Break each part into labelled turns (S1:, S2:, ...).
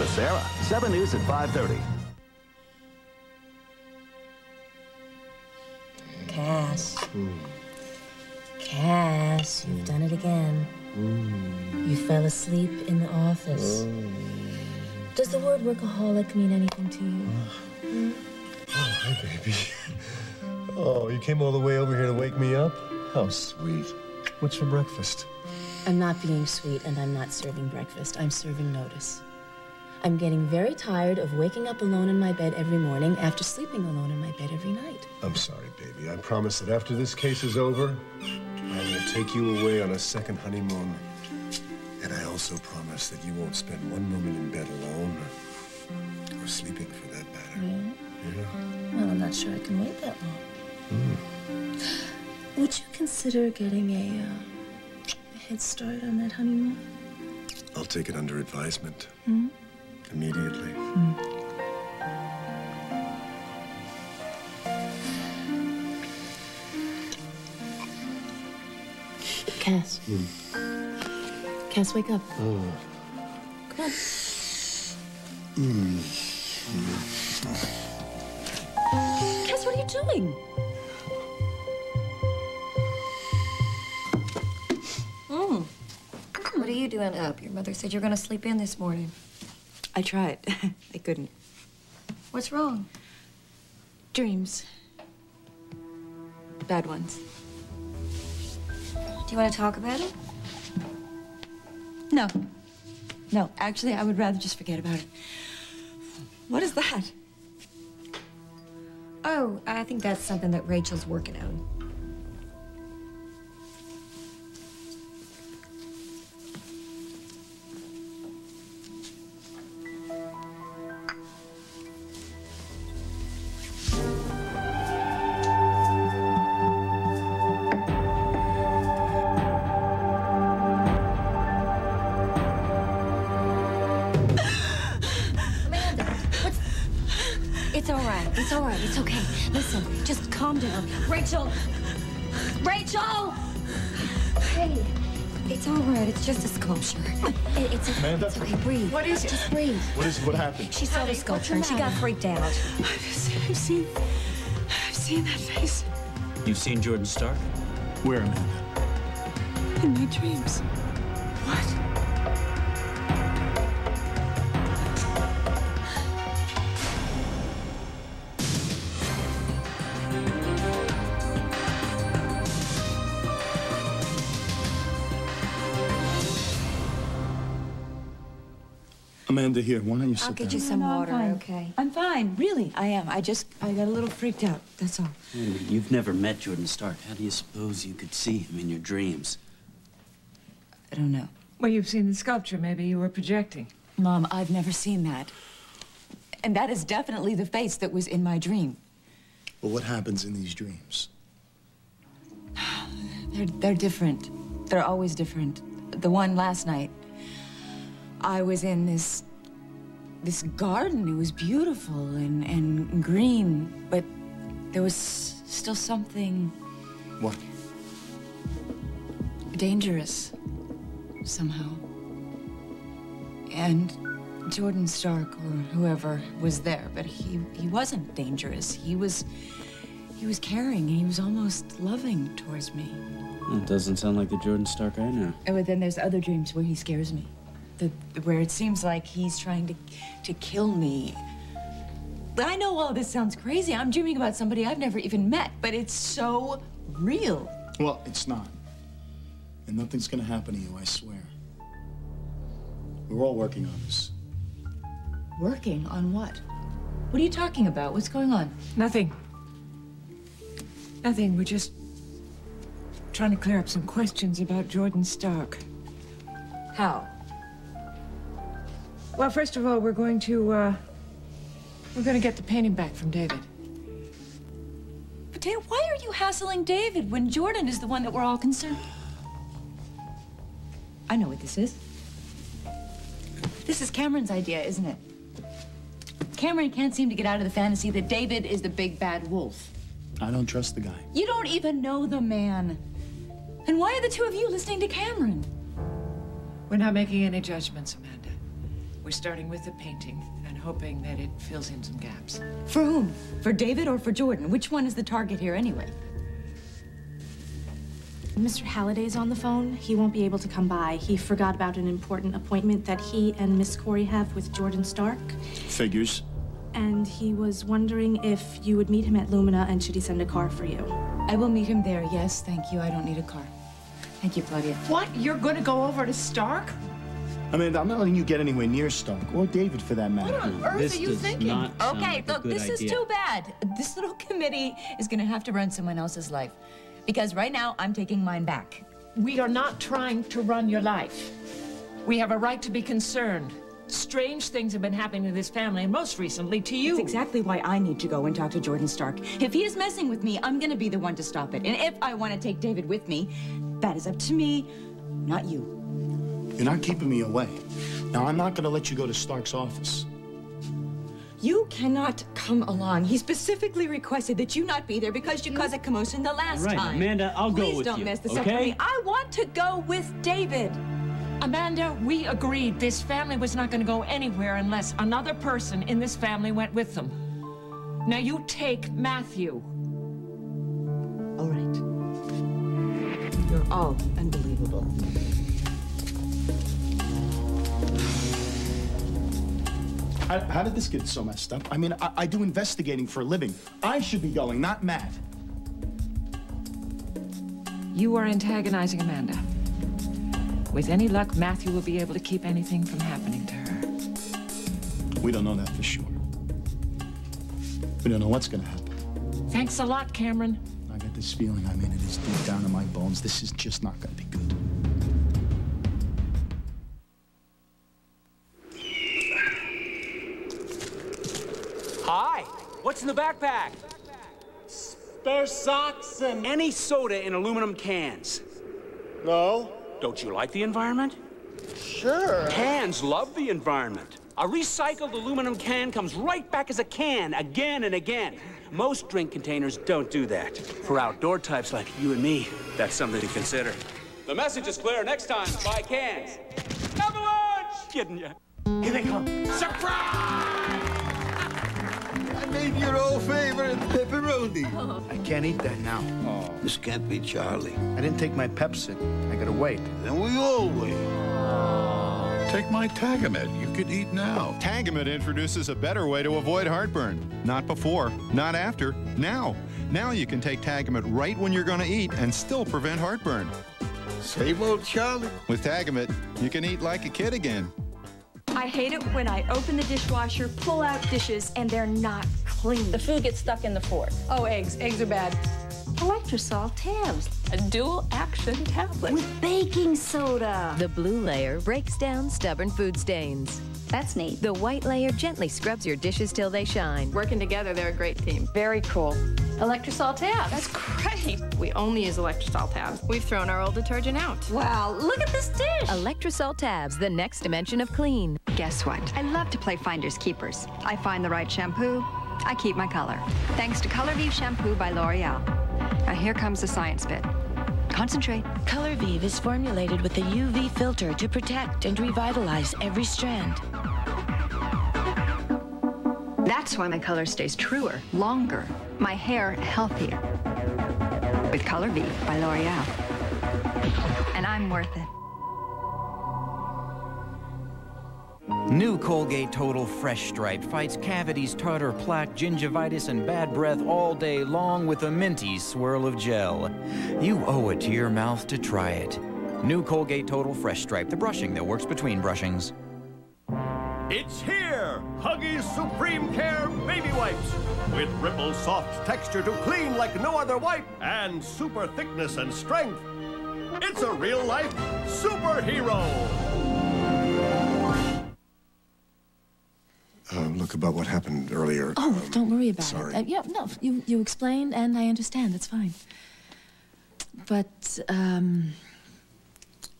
S1: with Sarah. 7 News at 530.
S2: Cass. Hmm. Cass, you've done it again. Hmm. You fell asleep in the office. Hmm. Does the word workaholic mean anything to you?
S3: Oh, hi, baby. Oh, you came all the way over here to wake me up? How sweet. What's for breakfast?
S2: I'm not being sweet and I'm not serving breakfast. I'm serving notice. I'm getting very tired of waking up alone in my bed every morning after sleeping alone in my bed every night.
S3: I'm sorry, baby. I promise that after this case is over, I'm going to take you away on a second honeymoon. And I also promise that you won't spend one moment in bed alone. Or sleeping, for that matter. Yeah?
S2: Well, I'm not sure I can wait that long. Would you consider getting a, uh, a head start on that honeymoon?
S3: I'll take it under advisement. Immediately.
S2: Cass. Hmm. Cass, wake up. Oh. Come on. Cass, what are you doing? Hmm.
S4: What are you doing up? Your mother said you're gonna sleep in this morning.
S5: I tried. I couldn't.
S4: What's wrong?
S5: Dreams. Bad ones.
S4: Do you want to talk about it?
S5: No. No, actually, I would rather just forget about it. What is that?
S4: Oh, I think that's something that Rachel's working on. It's a sculpture. It- it's,
S6: Amanda?
S4: it's okay. Breathe. What is Just breathe.
S6: What is what happened?
S4: She saw the sculpture and she got freaked out.
S5: I've seen. I've seen that face
S7: You've seen Jordan Stark?
S6: Where, Amanda?
S5: in my dreams.
S6: Amanda, here. Why don't you sit
S4: I'll get
S6: down?
S4: you some
S5: No, I'm fine.
S4: okay?
S5: I'm fine. Really, I am. I just, I got a little freaked out. That's all.
S7: Amanda, You've never met Jordan Stark. How do you suppose you could see him in your dreams?
S5: I don't know.
S8: Well, you've seen the sculpture. Maybe you were projecting.
S5: Mom, I've never seen that. And that is definitely the face that was in my dream.
S6: Well, what happens in these dreams?
S5: They're, they're different. They're always different. The one last night, I was in this this garden. It was beautiful and, and green, but there was still something
S6: What?
S5: dangerous somehow. And Jordan Stark or whoever was there, but he he wasn't dangerous. He was he was caring. He was almost loving towards me.
S7: It doesn't sound like the Jordan Stark I know.
S5: Oh, but then there's other dreams where he scares me. The, where it seems like he's trying to, to kill me. I know all this sounds crazy. I'm dreaming about somebody I've never even met, but it's so real.
S6: Well, it's not. And nothing's gonna happen to you, I swear. We're all working on this.
S5: Working on what? What are you talking about? What's going on?
S8: Nothing. Nothing. We're just trying to clear up some questions about Jordan Stark.
S5: How?
S8: Well, first of all, we're going to, uh, we're going to get the painting back from David.
S5: But Dana, why are you hassling David when Jordan is the one that we're all concerned? I know what this is. This is Cameron's idea, isn't it? Cameron can't seem to get out of the fantasy that David is the big bad wolf.
S6: I don't trust the guy.
S5: You don't even know the man. And why are the two of you listening to Cameron?
S8: We're not making any judgments, Amanda. We're starting with the painting and hoping that it fills in some gaps.
S5: For whom? For David or for Jordan? Which one is the target here anyway?
S9: Mr. Halliday's on the phone. He won't be able to come by. He forgot about an important appointment that he and Miss Cory have with Jordan Stark.
S6: Figures.
S9: And he was wondering if you would meet him at Lumina and should he send a car for you.
S5: I will meet him there, yes, thank you. I don't need a car. Thank you, Claudia.
S8: What? You're gonna go over to Stark?
S6: Amanda, I'm not letting you get anywhere near Stark, or David for that matter.
S8: What on earth
S7: This
S8: are you thinking?
S5: Okay,
S7: like
S5: look,
S7: good
S5: this is too bad. This little committee is gonna have to run someone else's life. Because right now, I'm taking mine back.
S8: We are not trying to run your life. We have a right to be concerned. Strange things have been happening to this family, and most recently to you.
S5: That's exactly why I need to go and talk to Jordan Stark. If he is messing with me, I'm gonna be the one to stop it. And if I want to take David with me, that is up to me, not you.
S6: You're not keeping me away. Now, I'm not gonna let you go to Stark's office.
S5: You cannot come along. He specifically requested that you not be there because you caused a commotion the last
S7: Right,
S5: time.
S7: Amanda, I'll go with you.
S5: Please don't mess this up for me. I want to go with David.
S8: Amanda, we agreed this family was not going to go anywhere unless another person in this family went with them. Now you take Matthew.
S5: All right. You're all unbelievable.
S6: How, how did this get so messed up? I mean, I, I do investigating for a living. I should be going, not Matt.
S8: You are antagonizing Amanda. With any luck, Matthew will be able to keep anything from happening to her.
S6: We don't know that for sure. We don't know what's gonna happen.
S8: Thanks a lot, Cameron.
S6: I got this feeling, I mean, it is deep down in my bones. This is just not gonna be good.
S10: Hi. What's in the backpack?
S11: Spare socks and...
S10: Any soda in aluminum cans.
S11: No.
S10: Don't you like the environment?
S11: Sure.
S10: Cans love the environment. A recycled aluminum can comes right back as a can again and again. Most drink containers don't do that. For outdoor types like you and me, that's something to consider. The message is clear. Next time, buy cans. Avalanche! Kidding ya. Here they come. Surprise!
S12: I made your old favorite pepperoni.
S13: I can't eat that now.
S12: Oh. This can't be Charlie.
S13: I didn't take my Pepcid. I gotta wait.
S12: Then we all wait.
S14: Take my Tagamet. You could eat now.
S15: Tagamet introduces a better way to avoid heartburn. Not before, not after, now. Now you can take Tagamet right when you're going to eat and still prevent heartburn.
S12: Same old Charlie.
S15: With Tagamet, you can eat like a kid again.
S16: I hate it when I open the dishwasher, pull out dishes, and they're not clean.
S17: The food gets stuck in the fork.
S16: Oh, eggs. Eggs are bad. Electrasol tabs.
S17: A dual action tablet.
S18: With baking soda.
S19: The blue layer breaks down stubborn food stains.
S18: That's neat.
S19: The white layer gently scrubs your dishes till they shine.
S16: Working together, they're a great team. Very cool. Electrasol tabs.
S17: That's great.
S16: We only use Electrasol tabs. We've thrown our old detergent out.
S18: Wow, look at this dish.
S19: Electrasol tabs, the next dimension of clean.
S20: Guess what? I love to play finders keepers. I find the right shampoo, I keep my color. Thanks to Color Vive Shampoo by L'Oreal. Now here comes the science bit. Concentrate.
S21: Color Vive is formulated with a UV filter to protect and revitalize every strand.
S20: That's why my color stays truer, longer, my hair healthier. With Color Vive by L'Oreal. And I'm worth it.
S22: New Colgate Total Fresh Stripe fights cavities, tartar, plaque, gingivitis, and bad breath all day long with a minty swirl of gel. You owe it to your mouth to try it. New Colgate Total Fresh Stripe, the brushing that works between brushings.
S23: It's here! Huggies Supreme Care Baby Wipes! With ripple soft texture to clean like no other wipe and super thickness and strength. It's a real life superhero!
S3: Uh, look about what happened earlier.
S17: Oh,
S3: um,
S17: don't worry about
S3: sorry.
S17: it. Uh, yeah, no, you, you explained and I understand. That's fine. But, um,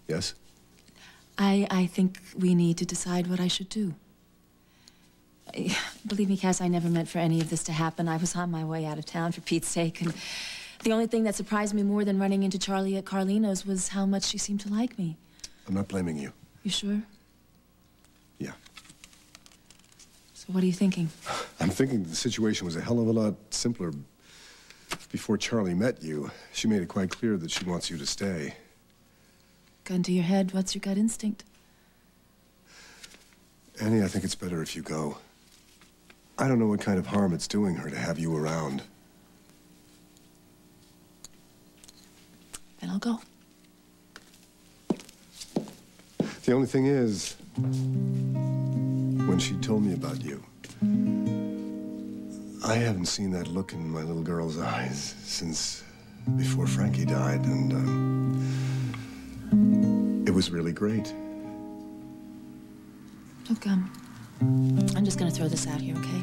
S3: Yes?
S17: I, I think we need to decide what I should do. I- Believe me, Cass, I never meant for any of this to happen. I was on my way out of town, for Pete's sake, and the only thing that surprised me more than running into Charlie at Carlino's was how much she seemed to like me.
S3: I'm not blaming you.
S17: You sure?
S3: Yeah.
S2: So what are you thinking?
S3: I'm thinking the situation was a hell of a lot simpler before Charlie met you. She made it quite clear that she wants you to stay.
S2: Gun to your head, what's your gut instinct?
S3: Annie, I think it's better if you go. I don't know what kind of harm it's doing her to have you around.
S2: Then I'll go.
S3: The only thing is, when she told me about you, I haven't seen that look in my little girl's eyes since before Frankie died, and um, it was really great.
S2: Look, um, I'm just gonna throw this out here, okay?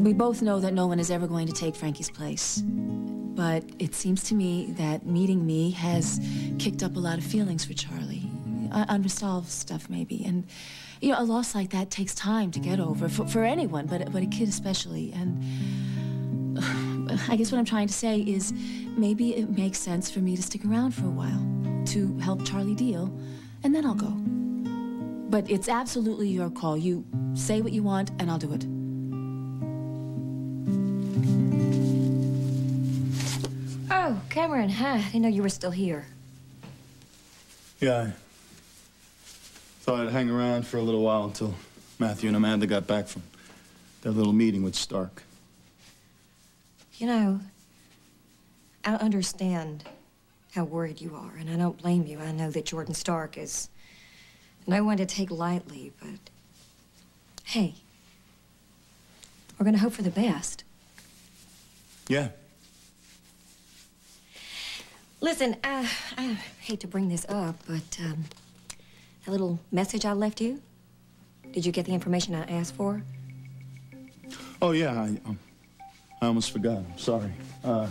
S2: We both know that no one is ever going to take Frankie's place. But it seems to me that meeting me has kicked up a lot of feelings for Charlie. Unresolved stuff, maybe. And, you know, a loss like that takes time to get over, for, for anyone, but, but a kid especially. And I guess what I'm trying to say is maybe it makes sense for me to stick around for a while to help Charlie deal, and then I'll go. But it's absolutely your call. You say what you want, and I'll do it.
S4: Oh, Cameron, hi. I didn't know you were still here.
S6: Yeah, I thought I'd hang around for a little while until Matthew and Amanda got back from their little meeting with Stark.
S4: You know, I understand how worried you are, and I don't blame you. I know that Jordan Stark is no one to take lightly, but hey, we're gonna hope for the best.
S6: Yeah.
S4: Listen, I, I hate to bring this up, but um, that little message I left you, did you get the information I asked for?
S6: Oh, yeah, I, um, I almost forgot. I'm sorry. Uh,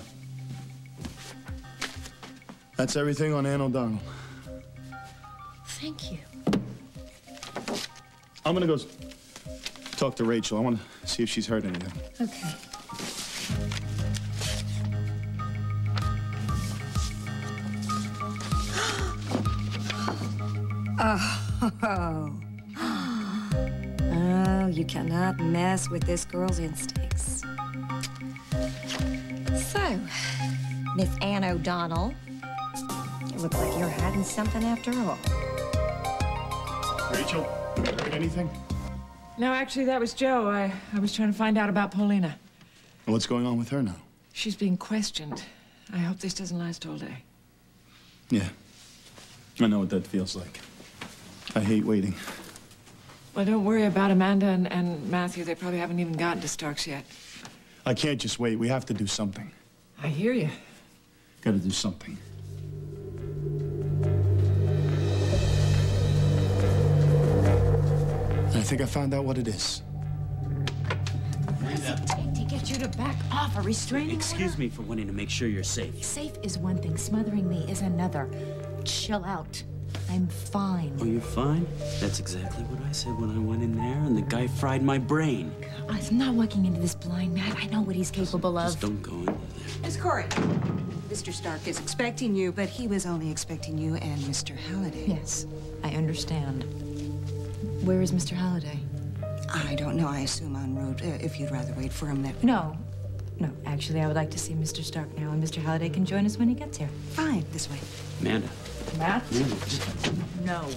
S6: that's everything on Ann O'Donnell.
S4: Thank you.
S6: I'm gonna go talk to Rachel. I want to see if she's heard anything.
S4: Okay. Oh. Oh, you cannot mess with this girl's instincts. So, Miss Ann O'Donnell, it looks like you're hiding something after all.
S6: Rachel, heard anything?
S8: No, actually, that was Joe. I, I was trying to find out about Paulina.
S6: What's going on with her now?
S8: She's being questioned. I hope this doesn't last all day.
S6: Yeah. I know what that feels like. I hate waiting.
S8: Well, don't worry about Amanda and, and Matthew. They probably haven't even gotten to Starks yet.
S6: I can't just wait. We have to do something.
S8: I hear you.
S6: Gotta do something. Think I found out what it is.
S5: What's it take To get you to back off a restraining
S7: Excuse me for wanting to make sure you're safe.
S5: Safe is one thing, smothering me is another. Chill out. I'm fine.
S7: Oh, you're fine? That's exactly what I said when I went in there and the guy fried my brain.
S5: I'm not walking into this blind, Matt. I know what he's capable of.
S7: Just don't go in there.
S24: Miss Cory, Mr. Stark is expecting you, but he was only expecting you and Mr. Halliday.
S5: Yes, I understand. Where is Mr. Halliday?
S24: I don't know. I assume en route. Uh, if you'd rather wait for him, that.
S5: No. No, actually, I would like to see Mr. Stark now, and Mr. Halliday can join us when he gets here.
S24: Fine, this way.
S7: Amanda.
S5: Matt?
S7: Amanda,
S5: No.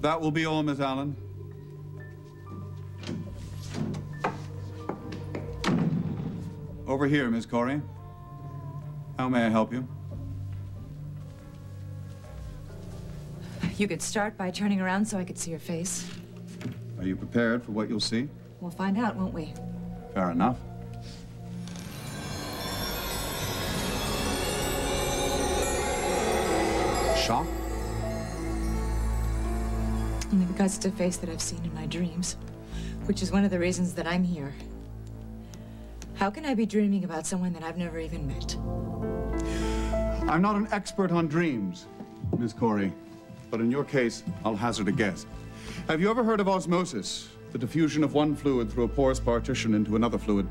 S25: That will be all, Miss Allen. Over here, Miss Cory. How may I help you?
S5: You could start by turning around so I could see your face.
S25: Are you prepared for what you'll see?
S5: We'll find out, won't we?
S25: Fair enough. Shock?
S5: And the guts to face that I've seen in my dreams, which is one of the reasons that I'm here. How can I be dreaming about someone that I've never even met?
S25: I'm not an expert on dreams, Miss Cory, but in your case, I'll hazard a guess. Have you ever heard of osmosis? The diffusion of one fluid through a porous partition into another fluid?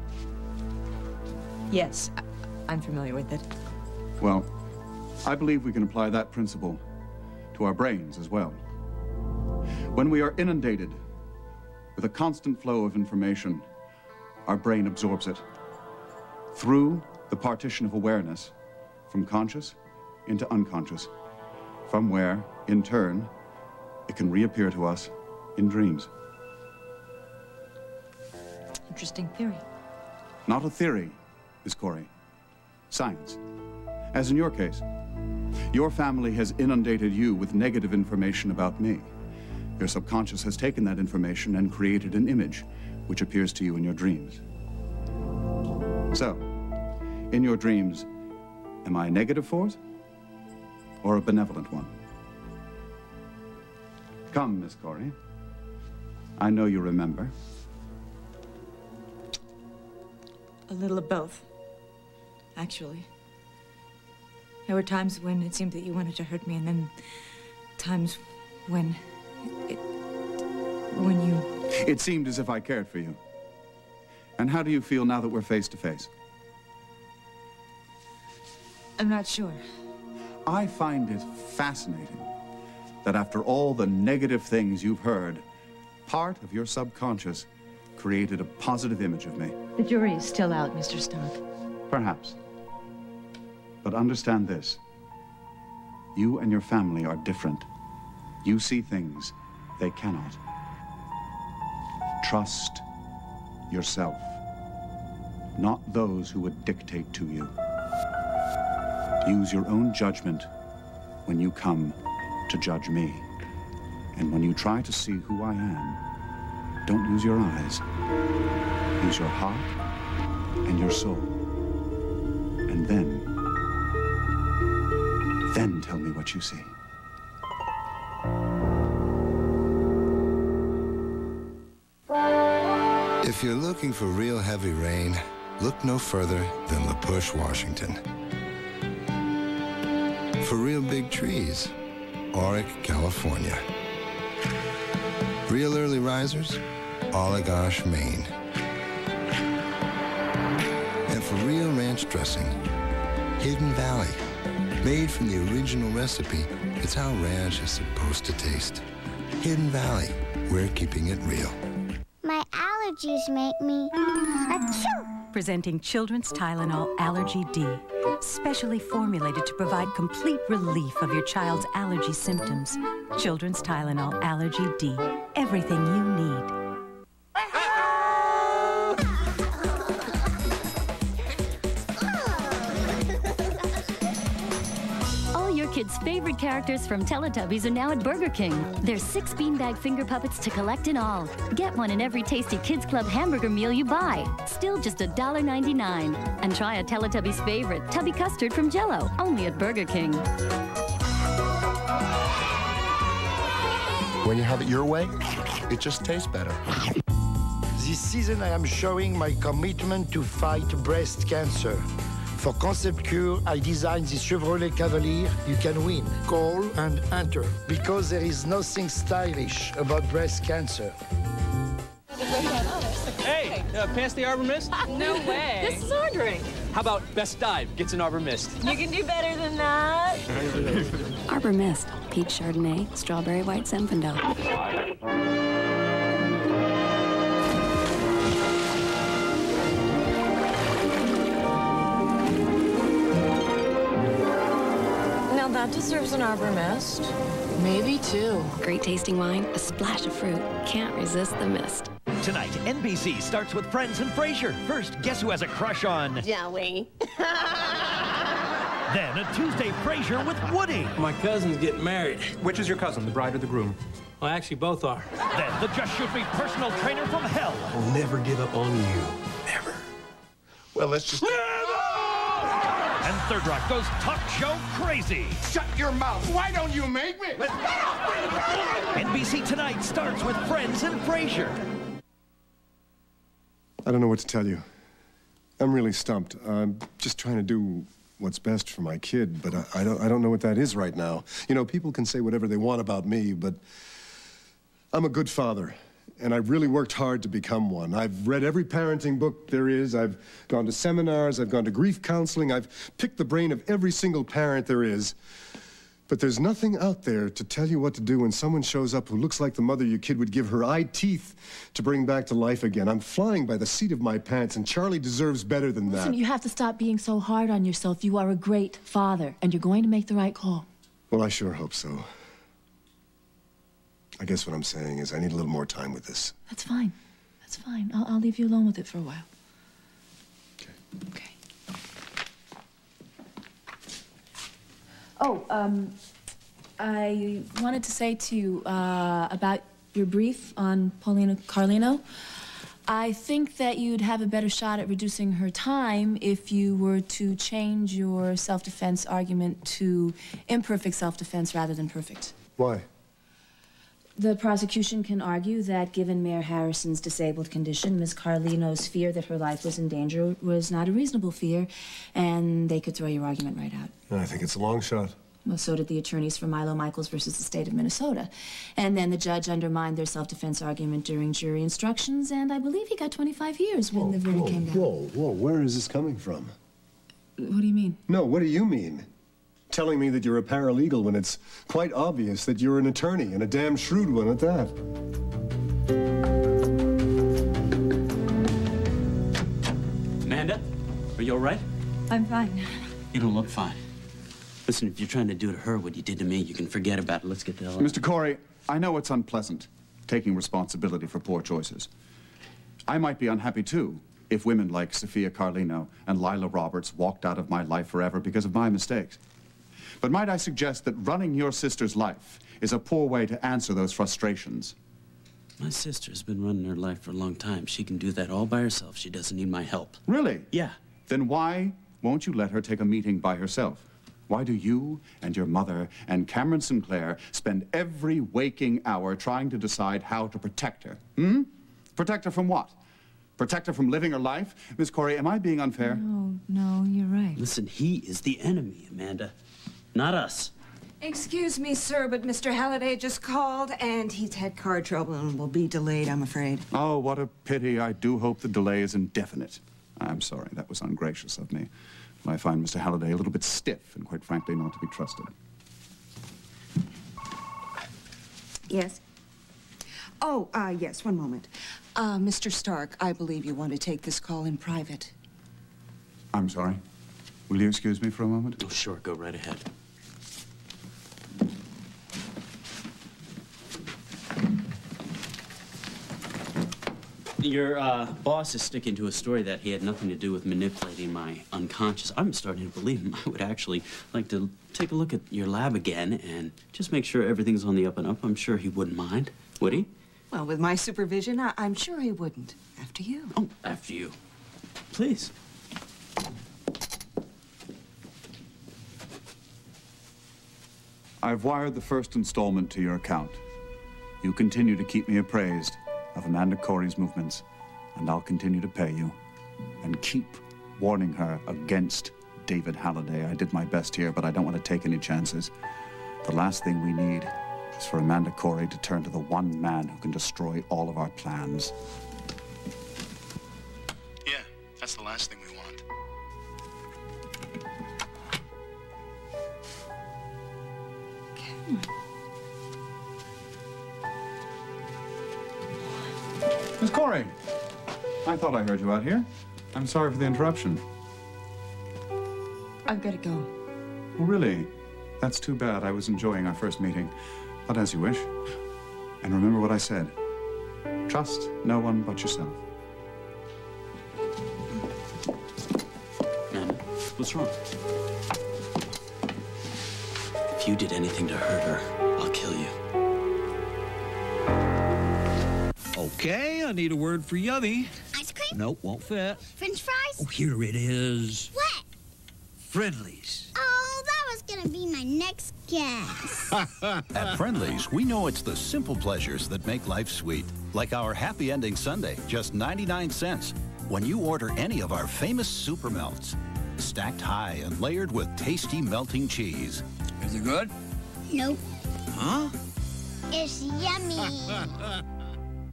S5: Yes, I- I'm familiar with it.
S25: Well, I believe we can apply that principle to our brains as well. When we are inundated with a constant flow of information, our brain absorbs it through the partition of awareness from conscious into unconscious, from where, in turn, it can reappear to us in dreams.
S5: Interesting theory.
S25: Not a theory, Miss Cory. Science. As in your case. Your family has inundated you with negative information about me. Your subconscious has taken that information and created an image, which appears to you in your dreams. So, in your dreams, am I a negative force or a benevolent one? Come, Miss Cory. I know you remember.
S5: A little of both, actually. There were times when it seemed that you wanted to hurt me, and then times when it, when you.
S25: It seemed as if I cared for you. And how do you feel now that we're face to face?
S5: I'm not sure.
S25: I find it fascinating that after all the negative things you've heard, part of your subconscious created a positive image of me.
S5: The jury is still out, Mr. Stark.
S25: Perhaps. But understand this. You and your family are different. You see things they cannot. Trust yourself, not those who would dictate to you. Use your own judgment when you come to judge me. And when you try to see who I am, don't use your eyes. Use your heart and your soul. And then, then tell me what you see.
S26: If you're looking for real heavy rain, look no further than La Push, Washington. For real big trees, Orick, California. Real early risers, Allagash, Maine. And for real ranch dressing, Hidden Valley. Made from the original recipe, it's how ranch is supposed to taste. Hidden Valley, we're keeping it real.
S27: My allergies make me achoo.
S28: Presenting Children's Tylenol Allergy D, specially formulated to provide complete relief of your child's allergy symptoms. Children's Tylenol Allergy D, everything you need.
S29: Characters from Teletubbies are now at Burger King. There's six beanbag finger puppets to collect in all. Get one in every tasty Kids Club hamburger meal you buy. Still just $1.99. And try a Teletubbies favorite, Tubby Custard from Jello, only at Burger King.
S30: When you have it your way, it just tastes better.
S31: This season, I am showing my commitment to fight breast cancer. For Concept Cure, I designed the Chevrolet Cavalier you can win. Call and enter. Because there is nothing stylish about breast cancer.
S32: Hey, uh, pass the Arbor Mist?
S33: No way. This is our drink.
S32: How about Best Dive gets an Arbor Mist?
S33: You can do better than that.
S34: Arbor Mist, peach Chardonnay, strawberry white Zinfandel.
S33: That deserves an Arbor Mist. Maybe two.
S34: Great tasting wine, a splash of fruit. Can't resist the mist.
S35: Tonight, NBC starts with Friends and Frasier. First, guess who has a crush on?
S33: Joey.
S35: Then a Tuesday Frasier with Woody.
S32: My cousin's getting married.
S36: Which is your cousin, the bride or the groom?
S32: Well, actually, both are.
S35: Then the Just Shoot Me personal trainer from hell.
S36: I'll never give up on you. Never.
S26: Well, let's just. Ah!
S35: And Third Rock goes talk show crazy.
S37: Shut your mouth. Why don't you make me?
S35: NBC Tonight starts with Friends and Frasier.
S3: I don't know what to tell you. I'm really stumped. I'm just trying to do what's best for my kid, but I, I, don't, I don't know what that is right now. You know, people can say whatever they want about me, but I'm a good father, and I've really worked hard to become one. I've read every parenting book there is. I've gone to seminars. I've gone to grief counseling. I've picked the brain of every single parent there is. But there's nothing out there to tell you what to do when someone shows up who looks like the mother your kid would give her eye teeth to bring back to life again. I'm flying by the seat of my pants, and Charlie deserves better than
S2: Listen,
S3: that.
S2: you have to stop being so hard on yourself. You are a great father, and you're going to make the right call.
S3: Well, I sure hope so. I guess what I'm saying is I need a little more time with this.
S2: That's fine. That's fine. I'll, I'll leave you alone with it for a while. Okay. Okay. Oh, um, I wanted to say to you uh, about your brief on Paulina Carlino. I think that you'd have a better shot at reducing her time if you were to change your self-defense argument to imperfect self-defense rather than perfect.
S3: Why?
S2: The prosecution can argue that given Mayor Harrison's disabled condition, Ms. Carlino's fear that her life was in danger was not a reasonable fear, and they could throw your argument right out.
S3: I think it's a long shot.
S2: Well, so did the attorneys for Milo Michaels versus the state of Minnesota. And then the judge undermined their self-defense argument during jury instructions, and I believe he got 25 years when the verdict
S3: Whoa,
S2: came down.
S3: whoa, whoa, where is this coming from?
S2: What do you mean?
S3: No, what do you mean? Telling me that you're a paralegal when it's quite obvious that you're an attorney, and a damn shrewd one at that.
S7: Amanda, are you all right?
S38: I'm fine.
S7: You don't look fine. Listen, if you're trying to do to her what you did to me, you can forget about it. Let's get the hell out.
S25: Mr. Cory, I know it's unpleasant, taking responsibility for poor choices. I might be unhappy, too, if women like Sophia Carlino and Lila Roberts walked out of my life forever because of my mistakes. But might I suggest that running your sister's life is a poor way to answer those frustrations?
S7: My sister's been running her life for a long time. She can do that all by herself. She doesn't need my help.
S25: Really?
S7: Yeah.
S25: Then why won't you let her take a meeting by herself? Why do you and your mother and Cameron Sinclair spend every waking hour trying to decide how to protect her? Hmm? Protect her from what? Protect her from living her life? Miss Cory, am I being unfair?
S38: No, no, you're right.
S7: Listen, he is the enemy, Amanda. Not us.
S5: Excuse me, sir, but Mr. Halliday just called, and he's had car trouble and will be delayed, I'm afraid.
S25: Oh, what a pity. I do hope the delay is indefinite. I'm sorry, that was ungracious of me. But I find Mr. Halliday a little bit stiff and, quite frankly, not to be trusted.
S5: Yes? Oh, uh, yes, one moment. Uh, Mr. Stark, I believe you want to take this call in private.
S25: I'm sorry. Will you excuse me for a moment?
S7: Oh, sure. Go right ahead. Your uh, boss is sticking to a story that he had nothing to do with manipulating my unconscious. I'm starting to believe him. I would actually like to take a look at your lab again and just make sure everything's on the up and up. I'm sure he wouldn't mind, would he?
S5: Well, with my supervision, I- I'm sure he wouldn't. After you.
S7: Oh, after you. Please.
S25: I've wired the first installment to your account. You continue to keep me appraised of Amanda Cory's movements, and I'll continue to pay you. And keep warning her against David Halliday. I did my best here, but I don't want to take any chances. The last thing we need is for Amanda Cory to turn to the one man who can destroy all of our plans.
S6: Yeah, that's the last thing we
S25: Miss Cory, I thought I heard you out here. I'm sorry for the interruption.
S38: I've got to go.
S25: Oh, really? That's too bad. I was enjoying our first meeting. But as you wish. And remember what I said. Trust no one but yourself.
S7: Amanda, what's wrong? If you did anything to hurt her, I'll kill you.
S35: Okay, I need a word for yummy.
S27: Ice cream?
S35: Nope, won't fit.
S27: French fries?
S35: Oh, here it is.
S27: What?
S35: Friendly's.
S27: Oh, that was gonna be my next guess.
S39: At Friendly's, we know it's the simple pleasures that make life sweet. Like our happy ending Sundae, just 99 cents. When you order any of our famous super melts, stacked high and layered with tasty melting cheese.
S35: Is it good?
S27: nope.
S35: Huh?
S27: It's yummy.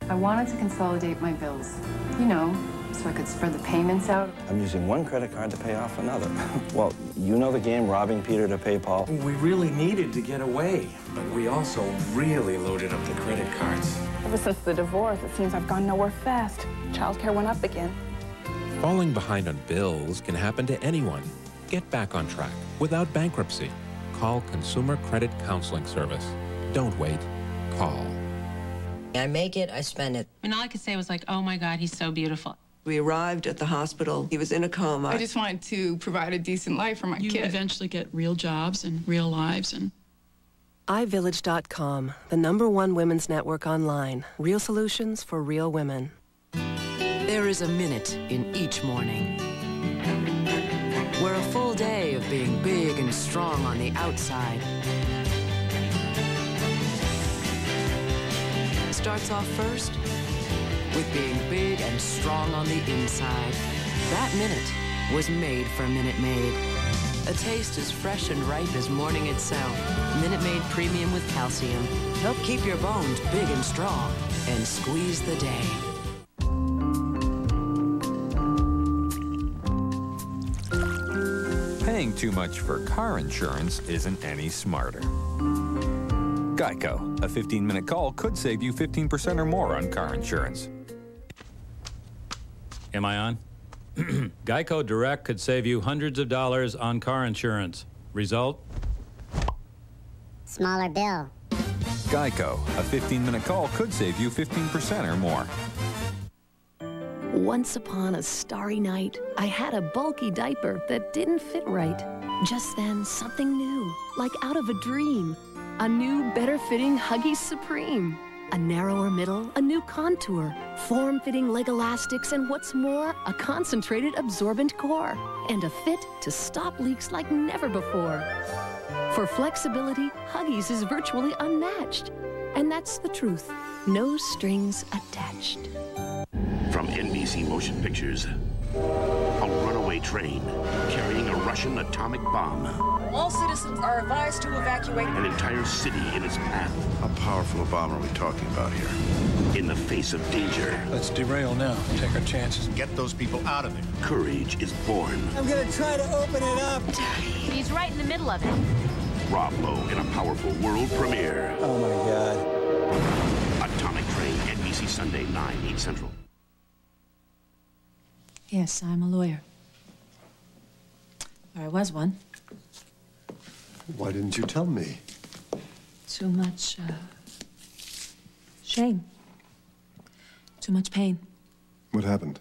S34: I wanted to consolidate my bills. You know,
S40: so I could spread the payments out.
S41: I'm using one credit card to pay off another. well, you know the game, robbing Peter to pay Paul.
S42: We really needed to get away, but we also really loaded up the credit cards.
S40: Ever since the divorce, it seems I've gone nowhere fast. Childcare went up again.
S43: Falling behind on bills can happen to anyone. Get back on track without bankruptcy. Call Consumer Credit Counseling Service. Don't wait. Call.
S44: I make it, I spend it.
S45: And all I could say was like, oh my God, he's so beautiful.
S46: We arrived at the hospital. He was in a coma.
S40: I just wanted to provide a decent life for my
S47: you
S40: kid.
S47: eventually get real jobs and real lives and
S48: iVillage.com, the number one women's network online. Real solutions for real women.
S49: There is a minute in each morning where a full day of being big and strong on the outside starts off first with being big and strong on the inside. That minute was made for Minute Maid. A taste as fresh and ripe as morning itself. Minute Maid Premium with calcium. Help keep your bones big and strong and squeeze the day.
S50: Paying too much for car insurance isn't any smarter. Geico, a 15 minute call could save you 15% or more on car insurance.
S51: Am I on? Geico Direct could save you hundreds of dollars on car insurance. Result?
S27: Smaller bill.
S50: Geico, a 15 minute call could save you 15% or more.
S52: Once upon a starry night, I had a bulky diaper that didn't fit right. Just then, something new, like out of a dream. A new, better fitting Huggies Supreme. A narrower middle, a new contour, form fitting leg elastics, and what's more, a concentrated absorbent core. And a fit to stop leaks like never before. For flexibility, Huggies is virtually unmatched. And that's the truth. No strings attached.
S53: From NBC Motion Pictures, a runaway train carrying a Russian atomic bomb.
S54: All citizens are advised to evacuate.
S53: An entire city in its path.
S55: How powerful a bomb are we talking about here?
S53: In the face of danger.
S42: Let's derail now. Take our chances.
S55: Get those people out of there.
S53: Courage is born.
S54: I'm gonna try to open it up.
S56: He's right in the middle of it.
S53: Rob Lowe in a powerful world premiere.
S41: Oh my God.
S53: Atomic Train, NBC Sunday, 9, 8 Central.
S2: Yes, I'm a lawyer. Or I was one.
S3: Why didn't you tell me?
S2: Too much, uh, shame. Too much pain.
S3: What happened?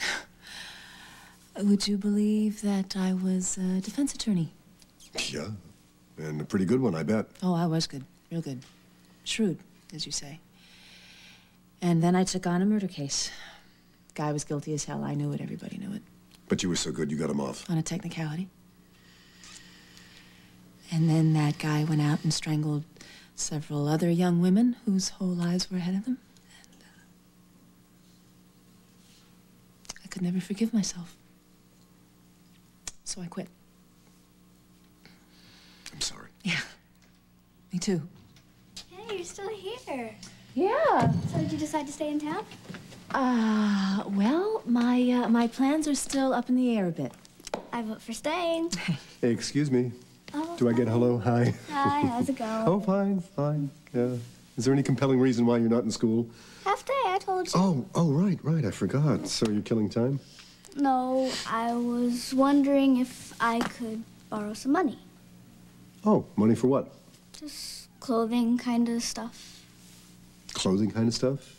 S2: Would you believe that I was a defense attorney?
S3: Yeah, and a pretty good one, I bet.
S2: Oh, I was good. Real good. Shrewd, as you say. And then I took on a murder case. Guy was guilty as hell. I knew it. Everybody knew it.
S3: But you were so good, you got him off.
S2: On a technicality. And then that guy went out and strangled several other young women whose whole lives were ahead of them. And uh, I could never forgive myself. So I quit.
S3: I'm sorry.
S2: Yeah. Me too.
S57: Hey, you're still here.
S2: Yeah.
S57: So did you decide to stay in town?
S2: Uh, well, my uh, my plans are still up in the air a bit.
S57: I vote for staying.
S3: Hey, excuse me.
S57: Oh,
S3: Do I get hello? Hi.
S57: Hi, how's it going?
S3: Oh, fine, fine. Yeah. Is there any compelling reason why you're not in school?
S57: Half day, I told you.
S3: Oh, oh, right, right. I forgot. So you're killing time?
S57: No, I was wondering if I could borrow some money.
S3: Oh, money for what?
S57: Just clothing kind of stuff.
S3: Clothing kind of stuff?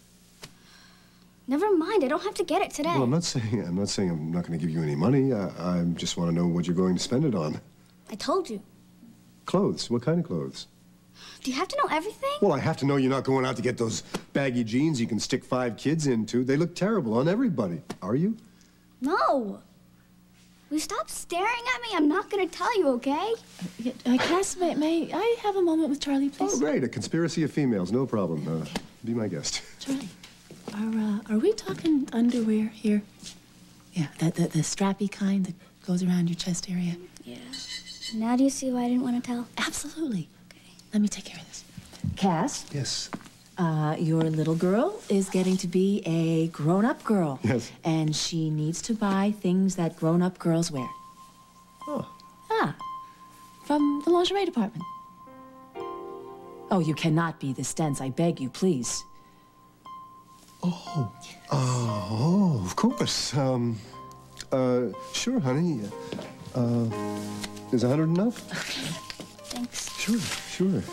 S57: Never mind, I don't have to get it today.
S3: Well, I'm not saying I'm not saying I'm not going to give you any money. I, I just want to know what you're going to spend it on.
S57: I told you.
S3: Clothes. What kind of clothes?
S57: Do you have to know everything?
S3: Well, I have to know you're not going out to get those baggy jeans you can stick five kids into. They look terrible on everybody. Are you?
S57: No. Will you stop staring at me? I'm not going to tell you, okay?
S2: Yeah, uh, Cass, may, may I have a moment with Charlie, please?
S3: Oh, great. A conspiracy of females. No problem. Uh, be my guest.
S2: Charlie, are, uh, are we talking underwear here? Yeah, the, the, the strappy kind that goes around your chest area?
S57: Yeah. Now do you see why I didn't want to tell?
S2: Absolutely. Okay. Let me take care of this. Cass?
S3: Yes.
S2: Uh, your little girl is getting to be a grown-up girl.
S3: Yes.
S2: And she needs to buy things that grown-up girls wear.
S3: Oh.
S2: Ah, from the lingerie department. Oh, you cannot be this dense. I beg you, please.
S3: Oh. Oh, of course. Um, uh, sure, honey. Uh, is a hundred enough?
S2: Thanks.
S3: Sure, sure.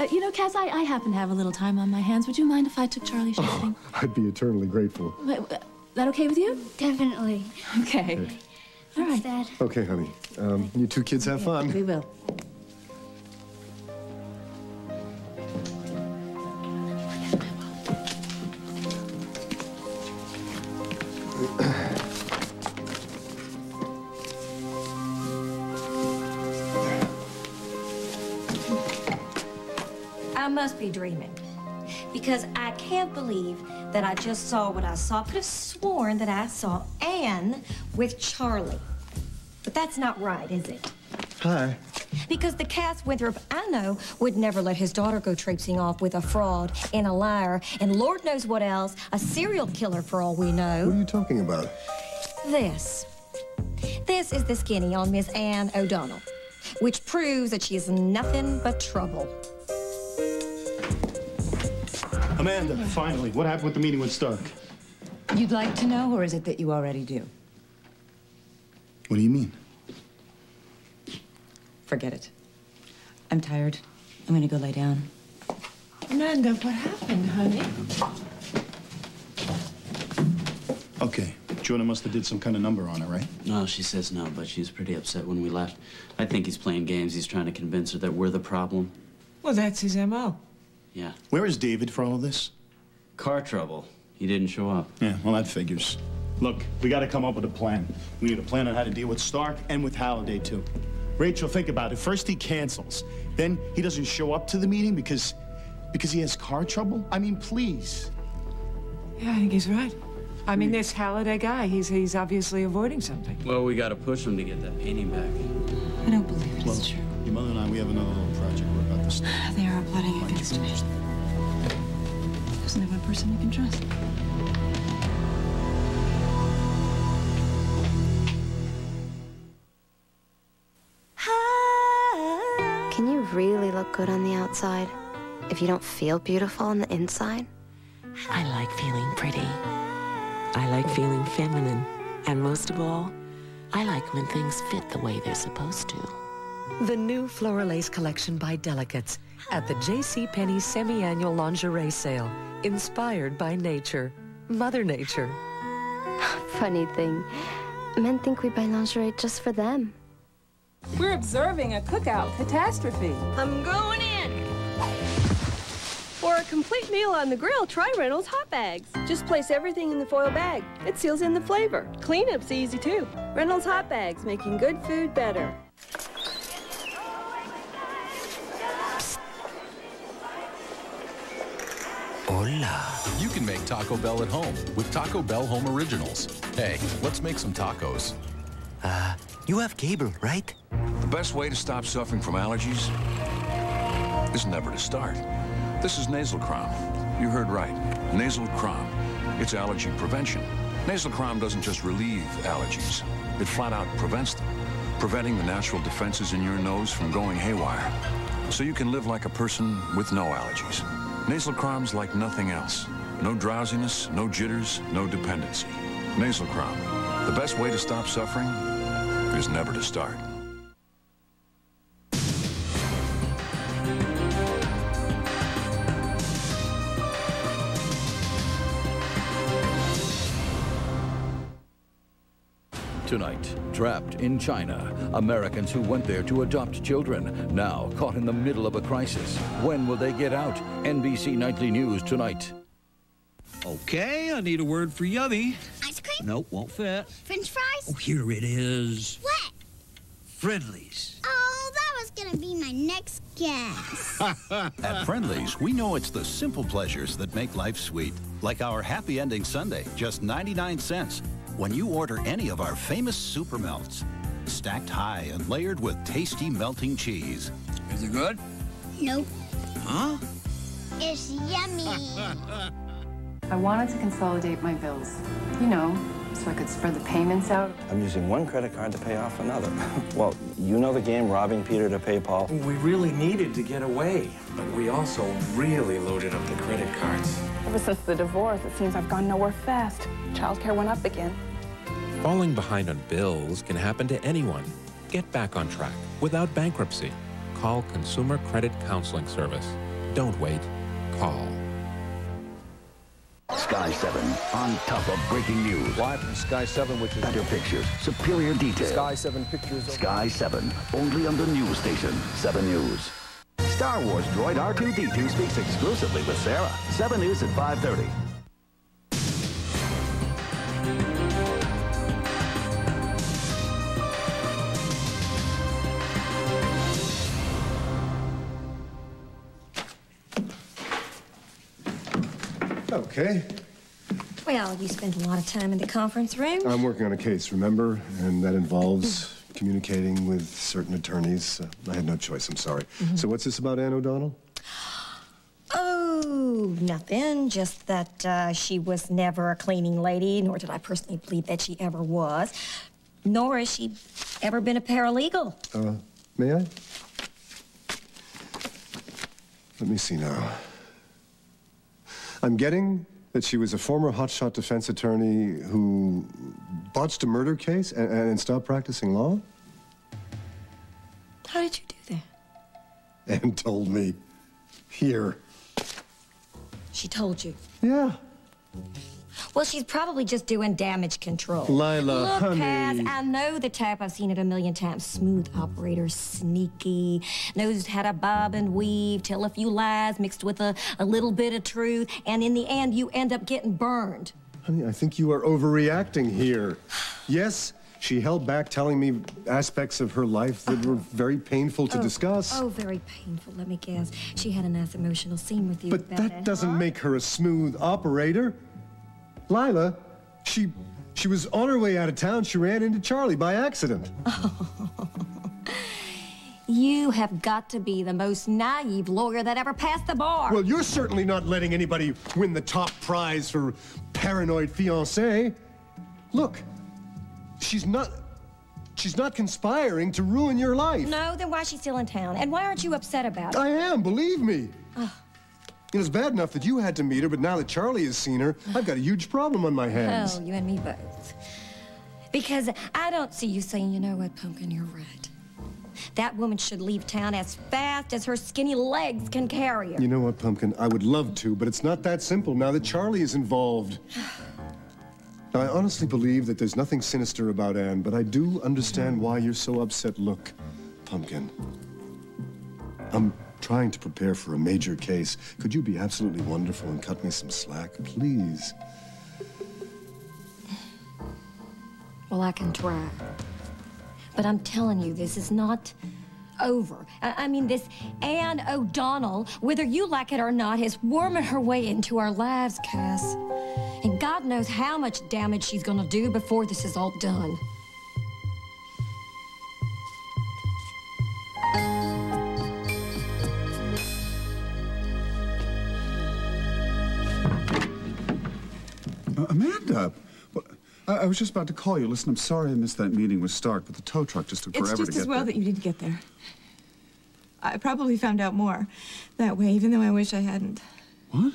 S2: Uh, you know, Cass, I, I happen to have a little time on my hands. Would you mind if I took Charlie shopping?
S3: I'd be eternally grateful.
S2: Wait, uh, that okay with you?
S27: Definitely.
S2: Okay. All right.
S27: Dad.
S3: Okay, honey. Um, you two kids have fun.
S2: We will.
S4: Must be dreaming. Because I can't believe that I just saw what I saw. I Could have sworn that I saw Anne with Charlie. But that's not right, is it?
S3: Hi.
S4: Because the Cass Winthrop I know would never let his daughter go traipsing off with a fraud and a liar and Lord knows what else, a serial killer for all we know.
S3: What are you talking about?
S4: This. This is the skinny on Miss Anne O'Donnell, which proves that she is nothing but trouble.
S6: Amanda, finally, what happened with the meeting with Stark?
S5: You'd like to know, or is it that you already do?
S6: What do you mean?
S5: Forget it. I'm tired. I'm gonna go lay down.
S8: Amanda, what happened, honey?
S6: Okay, Jordan must have did some kind of number on her, right?
S7: No, she says no, but she's pretty upset when we left. I think he's playing games. He's trying to convince her that we're the problem.
S8: Well, that's his M.O.
S7: Yeah.
S6: Where is David for all of this?
S7: Car trouble. He didn't show up.
S6: Yeah, well, that figures. Look, we gotta come up with a plan. We need a plan on how to deal with Stark and with Halliday, too. Rachel, think about it. First he cancels. Then he doesn't show up to the meeting because... because he has car trouble? I mean, please.
S8: Yeah, I think he's right. I mean, hmm. this Halliday guy, he's he's obviously avoiding something.
S7: Well, we gotta push him to get that painting back.
S5: I don't believe
S6: Well, your mother and I, we have another little project we're about to start.
S5: They are plotting against me. There's only one person I can trust.
S58: Can you really look good on the outside if you don't feel beautiful on the inside?
S53: I like feeling pretty. I like feeling feminine. And most of all, I like when things fit the way they're supposed to.
S59: The new Floral Lace collection by Delicates at the JCPenney semi-annual lingerie sale. Inspired by nature. Mother Nature.
S58: Funny thing, men think we buy lingerie just for them.
S60: We're observing a cookout catastrophe.
S33: I'm going in. For a complete meal on the grill, try Reynolds hot bags. Just place everything in the foil bag. It seals in the flavor. Cleanup's easy too. Reynolds hot bags, making good food better.
S61: Hola. You can make Taco Bell at home with Taco Bell Home Originals. Hey, let's make some tacos.
S62: Uh, you have cable, right?
S30: The best way to stop suffering from allergies is never to start. This is NasalCrom. You heard right. NasalCrom. It's allergy prevention. NasalCrom doesn't just relieve allergies. It flat out prevents them, preventing the natural defenses in your nose from going haywire. So you can live like a person with no allergies. NasalCrom's like nothing else. No drowsiness, no jitters, no dependency. NasalCrom. The best way to stop suffering is never to start.
S35: Tonight, trapped in China, Americans who went there to adopt children, now caught in the middle of a crisis. When will they get out? NBC Nightly News tonight.
S63: Okay, I need a word for yummy.
S27: Ice cream?
S63: Nope, won't fit.
S27: French fries?
S63: Oh, here it is.
S27: What?
S63: Friendly's.
S27: Oh, that was gonna be my next guess.
S39: At Friendly's, we know it's the simple pleasures that make life sweet. Like our happy ending Sundae, just 99 cents. When you order any of our famous super melts, stacked high and layered with tasty melting cheese.
S63: Is it good?
S27: nope.
S63: Huh?
S27: It's yummy.
S34: I wanted to consolidate my bills, you know, so I could spread the payments out.
S41: I'm using one credit card to pay off another. well, you know the game, robbing Peter to pay Paul.
S64: We really needed to get away, but we also really loaded up the credit cards.
S33: Ever since the divorce, it seems I've gone nowhere fast. Childcare went up again.
S64: Falling behind on bills can happen to anyone. Get back on track without bankruptcy. Call Consumer Credit Counseling Service. Don't wait. Call.
S1: Sky 7, on top of breaking news.
S65: Live from Sky 7, which is...
S1: Better pictures, superior detail.
S65: Sky 7 Pictures...
S1: Sky 7, only on the news station, 7 News. Star Wars droid R2-D2 speaks exclusively with Sarah. 7 News at 5.30.
S3: Okay.
S4: Well, you spend a lot of time in the conference room.
S3: I'm working on a case, remember? And that involves communicating with certain attorneys. Uh, I had no choice, I'm sorry.
S4: Mhm.
S3: So what's this about Anne O'Donnell?
S4: Oh, nothing. Just that uh, she was never a cleaning lady, nor did I personally believe that she ever was. Nor has she ever been a paralegal.
S3: Uh, may I? Let me see now. I'm getting that she was a former hotshot defense attorney who botched a murder case and, and stopped practicing law?
S4: How did you do that?
S3: And told me. Here.
S4: She told you.
S3: Yeah.
S4: Well, she's probably just doing damage control.
S3: Lila,
S4: Look,
S3: honey.
S4: Cass, I know the type. I've seen it a million times. Smooth operator, sneaky, knows how to bob and weave, tell a few lies mixed with a, a little bit of truth, and in the end, you end up getting burned.
S3: Honey, I think you are overreacting here. Yes, she held back telling me aspects of her life that were very painful to
S4: oh,
S3: discuss.
S4: Oh, very painful. Let me guess. She had a nice emotional scene with you
S3: But that
S4: it,
S3: doesn't
S4: huh?
S3: make her a smooth operator. Lila, she she was on her way out of town. She ran into Charlie by accident.
S4: You have got to be the most naive lawyer that ever passed the bar.
S3: Well, you're certainly not letting anybody win the top prize for paranoid fiancé. Look, she's not she's not conspiring to ruin your life.
S4: No, then why is she still in town? And why aren't you upset about it?
S3: I am, believe me.
S4: Oh.
S3: Know, it's bad enough that you had to meet her, but now that Charlie has seen her, I've got a huge problem on my hands.
S4: Oh, you and me both. Because I don't see you saying, you know what, Pumpkin, you're right. That woman should leave town as fast as her skinny legs can carry her.
S3: You know what, Pumpkin? I would love to, but it's not that simple now that Charlie is involved. Now, I honestly believe that there's nothing sinister about Anne, but I do understand why you're so upset. Look, Pumpkin, I'm trying to prepare for a major case. Could you be absolutely wonderful and cut me some slack, please?
S4: Well, I can try. But I'm telling you, this is not over. I, mean, this Anne O'Donnell, whether you like it or not, is worming her way into our lives, Cass. And God knows how much damage she's gonna do before this is all done.
S25: I, was just about to call you. Listen, I'm sorry I missed that meeting with Stark, but the tow truck just took forever to get there.
S5: It's just as well
S25: there.
S5: that you didn't get there. I probably found out more that way, even though I wish I hadn't.
S25: What?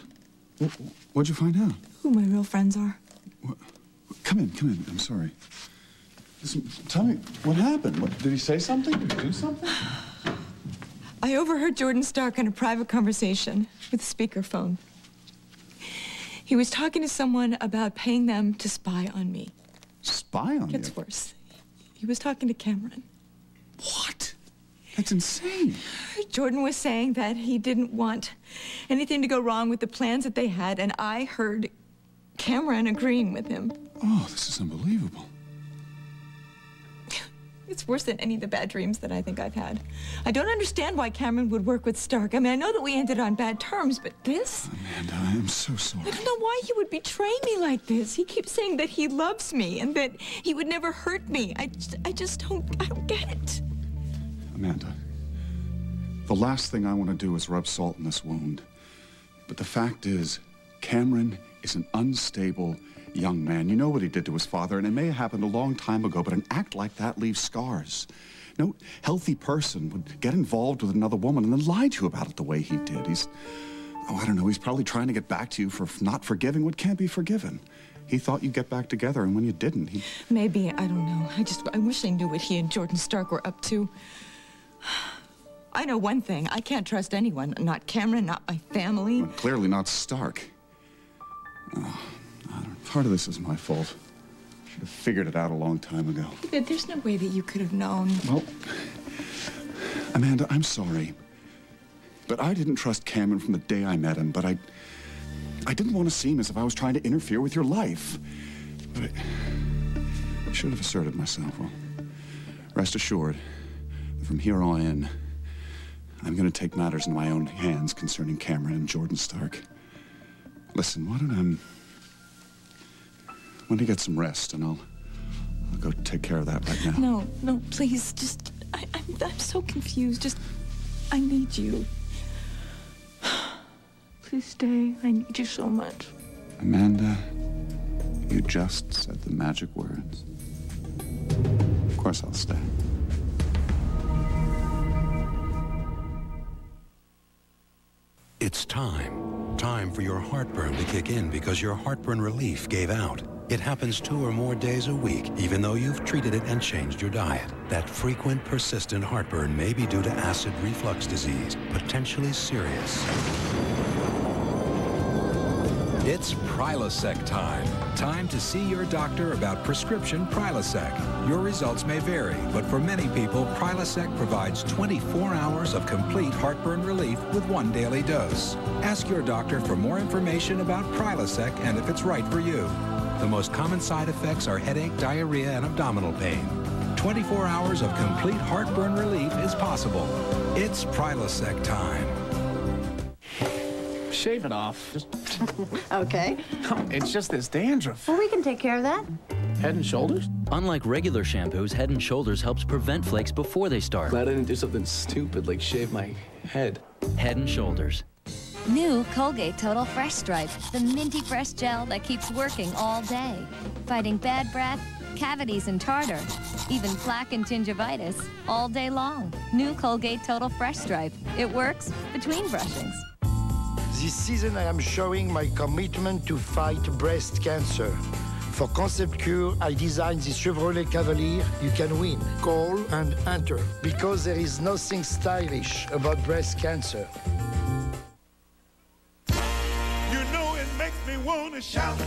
S25: What'd you find out?
S5: Who my real friends are.
S25: Come in, come in. I'm sorry. Listen, tell me, what happened? What, did he say something? Did he do something?
S5: I overheard Jordan Stark in a private conversation with a speakerphone. He was talking to someone about paying them to spy on me.
S25: Spy on
S5: Gets
S25: you?
S5: Gets worse. He was talking to Cameron.
S25: What? That's insane.
S5: Jordan was saying that he didn't want anything to go wrong with the plans that they had, and I heard Cameron agreeing with him.
S25: Oh, this is unbelievable.
S5: It's worse than any of the bad dreams that I think I've had. I don't understand why Cameron would work with Stark. I mean, I know that we ended on bad terms, but this?
S25: Amanda, I am so sorry.
S5: I don't know why he would betray me like this. He keeps saying that he loves me and that he would never hurt me. I just, I just don't, I don't get it.
S25: Amanda, the last thing I want to do is rub salt in this wound. But the fact is, Cameron is an unstable young man. You know what he did to his father, and it may have happened a long time ago, but an act like that leaves scars. No healthy person would get involved with another woman and then lie to you about it the way he did. He's, oh, I don't know, he's probably trying to get back to you for not forgiving what can't be forgiven. He thought you'd get back together, and when you didn't, he...
S5: Maybe, I don't know. I just, I wish I knew what he and Jordan Stark were up to. I know one thing. I can't trust anyone. Not Cameron, not my family.
S25: Well, clearly not Stark. Oh, part of this is my fault. Should have figured it out a long time ago.
S5: There's no way that you could have known.
S25: Well, Amanda, I'm sorry. But I didn't trust Cameron from the day I met him, but I... I didn't want to seem as if I was trying to interfere with your life. But I should have asserted myself. Well, rest assured that from here on in, I'm going to take matters in my own hands concerning Cameron and Jordan Stark. Listen, why don't I... Why don't get some rest, and I'll... I'll go take care of that right now.
S5: No, no, please, just... I, I'm, I'm so confused. Just... I need you. Please stay. I need you so much.
S25: Amanda, you just said the magic words. Of course I'll stay.
S66: It's time. Time for your heartburn to kick in because your heartburn relief gave out. It happens two or more days a week, even though you've treated it and changed your diet. That frequent, persistent heartburn may be due to acid reflux disease, potentially serious.
S39: It's Prilosec time. Time to see your doctor about prescription Prilosec. Your results may vary, but for many people, Prilosec provides 24 hours of complete heartburn relief with one daily dose. Ask your doctor for more information about Prilosec and if it's right for you. The most common side effects are headache, diarrhea, and abdominal pain. 24 hours of complete heartburn relief is possible. It's Prilosec time.
S67: Shave it off.
S68: Okay.
S67: it's just this dandruff.
S68: Well, we can take care of that.
S67: Head and shoulders?
S69: Unlike regular shampoos, Head & Shoulders helps prevent flakes before they start.
S67: Glad I didn't do something stupid like shave my head.
S69: Head & Shoulders.
S29: New Colgate Total Fresh Stripe, the minty fresh gel that keeps working all day, fighting bad breath, cavities and tartar, even plaque and gingivitis all day long. New Colgate Total Fresh Stripe. It works between brushings.
S31: This season, I am showing my commitment to fight breast cancer. For Concept Cure, I designed the Chevrolet Cavalier you can win. Call and enter, because there is nothing stylish about breast cancer.
S70: Shout.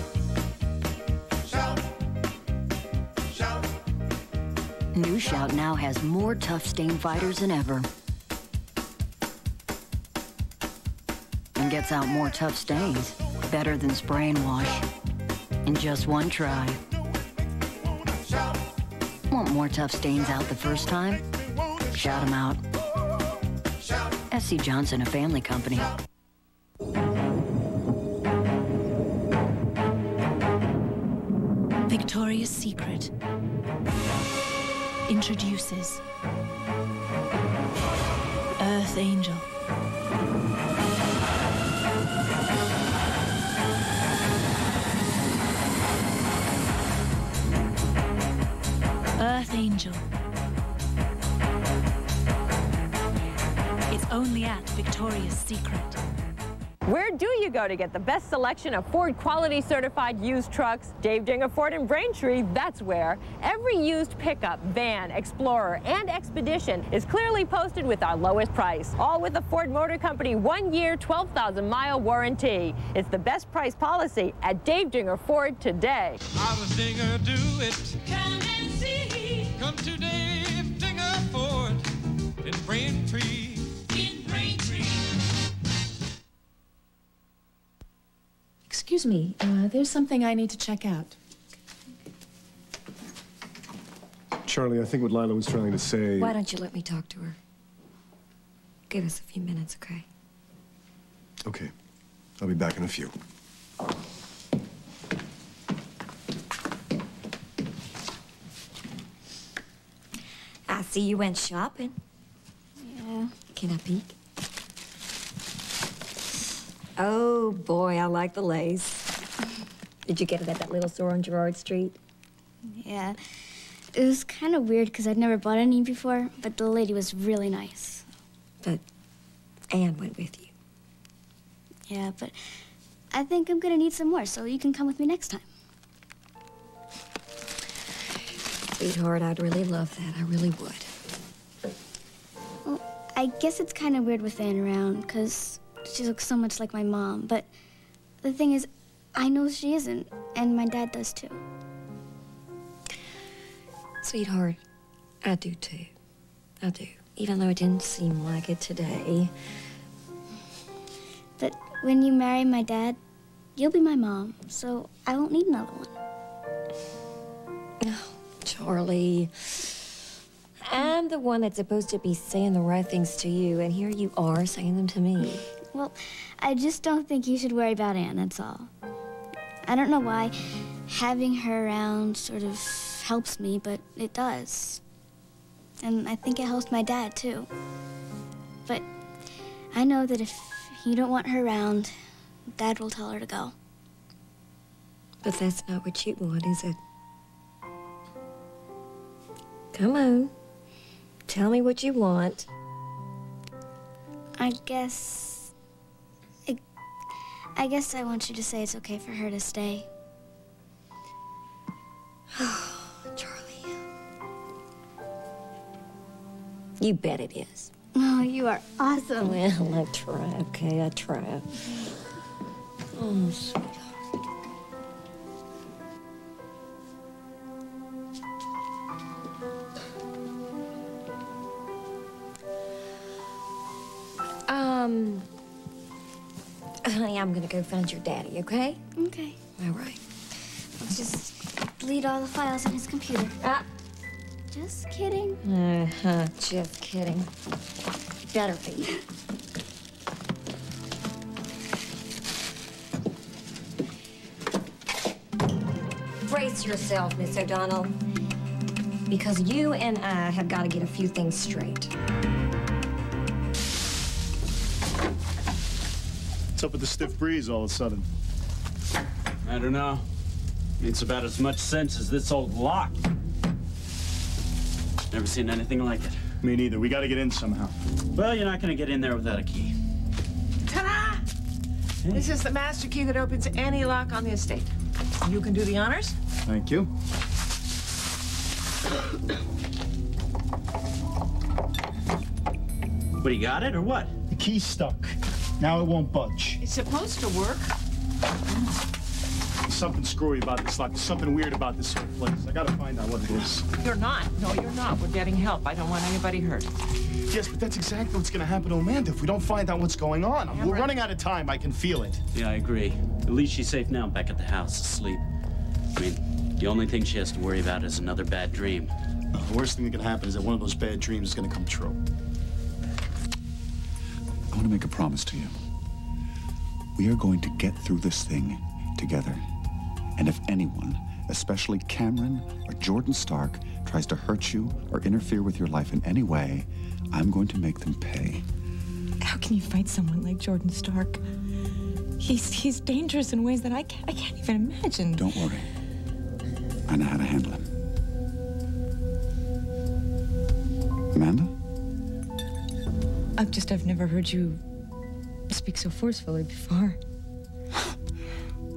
S71: New Shout now has more tough stain fighters than ever. And gets out more tough stains, better than spray and wash. In just one try. Want more tough stains out the first time? Shout them out. SC Johnson, a family company.
S2: Victoria's Secret introduces Earth Angel. Earth Angel. It's only at Victoria's Secret.
S72: Where do you go to get the best selection of Ford quality certified used trucks? Dave Dinger Ford in Braintree, that's where. Every used pickup, van, Explorer, and Expedition is clearly posted with our lowest price. All with a Ford Motor Company one year, 12,000 mile warranty. It's the best price policy at Dave Dinger Ford today.
S70: How does Dinger do it? Come and see. Come to Dave Dinger Ford in Braintree.
S73: Excuse me, uh, there's something I need to check out.
S3: Charlie, I think what Lila was trying to say.
S4: Why don't you let me talk to her? Give us a few minutes, okay?
S3: Okay. I'll be back in a few.
S4: I see you went shopping.
S57: Yeah.
S4: Can I peek? Oh, boy, I like the lace. Did you get it at that little store on Gerard Street?
S57: Yeah. It was kind of weird because I'd never bought any before, but the lady was really nice.
S4: But Anne went with you.
S57: Yeah, but I think I'm gonna need some more, so you can come with me next time.
S4: Sweetheart, I'd really love that. I really would.
S57: Well, I guess it's kind of weird with Anne around because she looks so much like my mom, but the thing is, I know she isn't, and my dad does too.
S4: Sweetheart, I do too. I do. Even though it didn't seem like it today.
S57: But when you marry my dad, you'll be my mom, so I won't need another one.
S4: Oh, Charlie. I'm the one that's supposed to be saying the right things to you, and here you are saying them to me.
S57: Well, I just don't think you should worry about Anne, that's all. I don't know why having her around sort of helps me, but it does. And I think it helps my dad, too. But I know that if you don't want her around, Dad will tell her to go.
S4: But that's not what you want, is it? Come on. Tell me what you want.
S57: I guess. I, I guess I want you to say it's okay for her to stay. Charlie.
S4: You bet it is.
S57: Oh, you are awesome.
S4: Well, I try, okay? I try. Oh, sweetheart. Um, honey, I'm gonna go find your daddy, okay?
S57: Okay.
S4: All right.
S57: I'll just delete all the files on his computer.
S4: Ah.
S57: Just kidding.
S4: Uh-huh, just kidding. Better be. Brace yourself, Miss O'Donnell. Because you and I have got to get a few things straight.
S6: What's up with the stiff breeze all of a sudden?
S7: I don't know. Makes about as much sense as this old lock. Never seen anything like it.
S6: Me neither. We gotta get in somehow.
S7: Well, you're not gonna get in there without a key.
S8: Ta-da! This is the master key that opens any lock on the estate. You can do the honors?
S6: Thank you.
S7: What, you got it or what?
S6: The key's stuck. Now it won't budge.
S8: It's supposed to work.
S6: There's something screwy about this lock. There's something weird about this whole place. I gotta find out what it is.
S8: You're not. No, you're not. We're getting help. I don't want anybody hurt.
S6: Yes, but that's exactly what's gonna happen to Amanda if we don't find out what's going on. We're
S8: Cameron.
S6: running out of time. I can feel it.
S7: Yeah, I agree. At least she's safe now back at the house, asleep. I mean, the only thing she has to worry about is another bad dream.
S6: The worst thing that can happen is that one of those bad dreams is gonna come true.
S25: I want to make a promise to you. We are going to get through this thing together. And if anyone, especially Cameron or Jordan Stark, tries to hurt you or interfere with your life in any way, I'm going to make them pay.
S5: How can you fight someone like Jordan Stark? He's he's dangerous in ways that I can't, I can't even imagine.
S25: Don't worry. I know how to handle him. Amanda?
S5: I've just I've never heard you speak so forcefully before.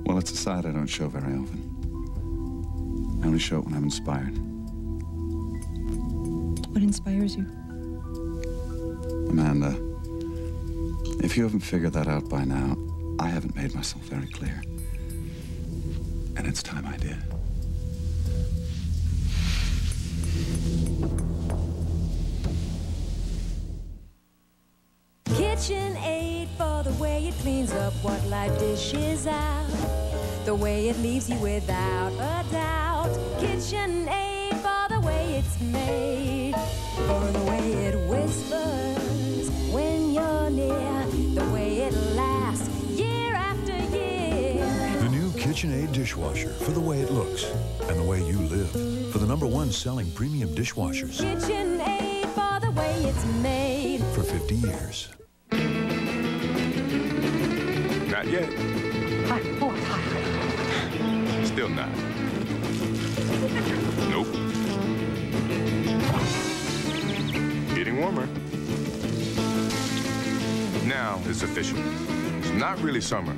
S25: Well, it's a side I don't show very often. I only show it when I'm inspired.
S5: What inspires you?
S25: Amanda, if you haven't figured that out by now, I haven't made myself very clear. And it's time I did.
S29: The way it cleans up what life dishes out. The way it leaves you without a doubt. KitchenAid for the way it's made. For the way it whispers when you're near. The way it lasts year after year.
S30: The new KitchenAid dishwasher for the way it looks and the way you live. For the number one selling premium dishwashers
S29: KitchenAid for the way it's made.
S30: for 50 years.
S65: Not yet. Still not. Nope. Getting warmer. Now it's official. It's not really summer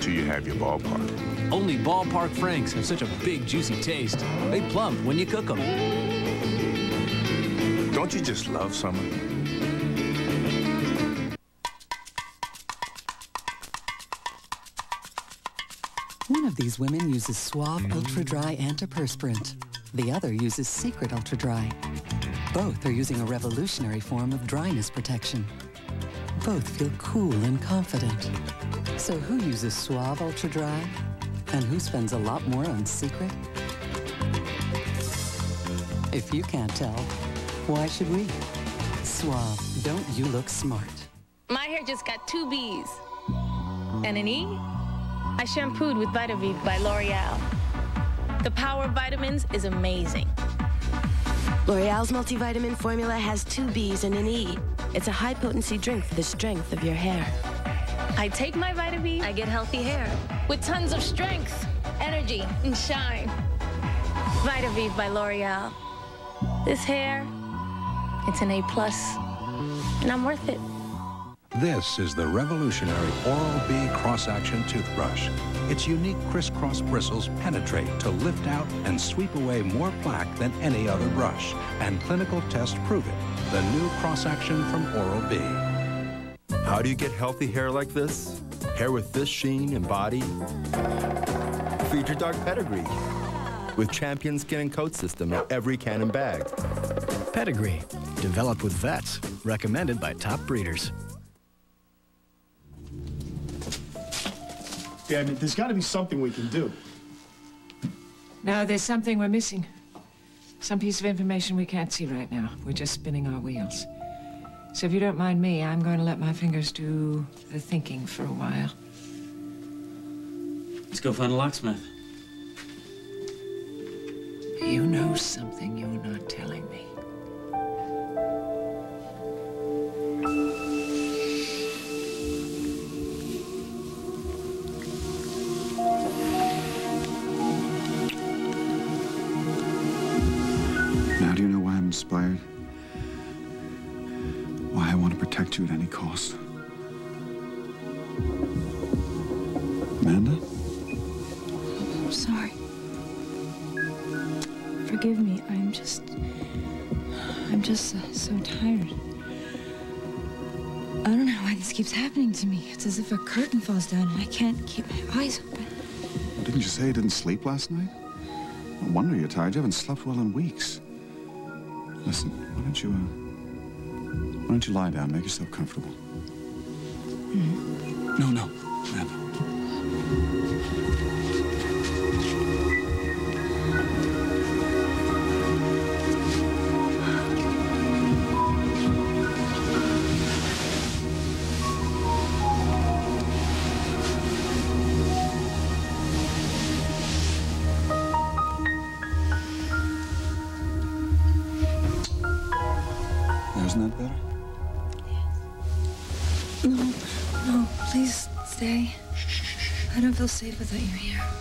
S65: till you have your ballpark.
S74: Only ballpark franks have such a big, juicy taste. They plump when you cook them.
S65: Don't you just love summer?
S59: These women uses Suave Ultra Dry Antiperspirant. The other uses Secret Ultra Dry. Both are using a revolutionary form of dryness protection. Both feel cool and confident. So who uses Suave Ultra Dry? And who spends a lot more on Secret? If you can't tell, why should we? Suave, don't you look smart?
S75: My hair just got two B's. And an E? I shampooed with Vitavive by L'Oreal. The power of vitamins is amazing.
S76: L'Oreal's multivitamin formula has two B's and an E. It's a high potency drink for the strength of your hair.
S75: I take my Vitavive, I get healthy hair with tons of strength, energy, and shine. Vitavive by L'Oreal. This hair, it's an A plus, and I'm worth it.
S39: This is the revolutionary Oral-B cross-action toothbrush. Its unique crisscross bristles penetrate to lift out and sweep away more plaque than any other brush. And clinical tests prove it. The new cross-action from Oral-B.
S77: How do you get healthy hair like this? Hair with this sheen and body? Feed your dog Pedigree with Champion Skin and Coat System in every can and bag.
S78: Pedigree, developed with vets, recommended by top breeders.
S6: Damn it, there's got to be something we can do.
S8: No, there's something we're missing. Some piece of information we can't see right now. We're just spinning our wheels. So if you don't mind me, I'm going to let my fingers do the thinking for a while.
S7: Let's go find a locksmith.
S8: You know something you're not
S25: inspired? Why I want to protect you at any cost? Amanda?
S5: I'm sorry. Forgive me. I'm just. I'm just uh, so tired. I don't know why this keeps happening to me. It's as if a curtain falls down and I can't keep my eyes open.
S25: Didn't you say you didn't sleep last night? No wonder you're tired. You haven't slept well in weeks. Listen, why don't you, uh, why don't you lie down, make yourself comfortable? No, no, Amanda.
S5: Safe without you here.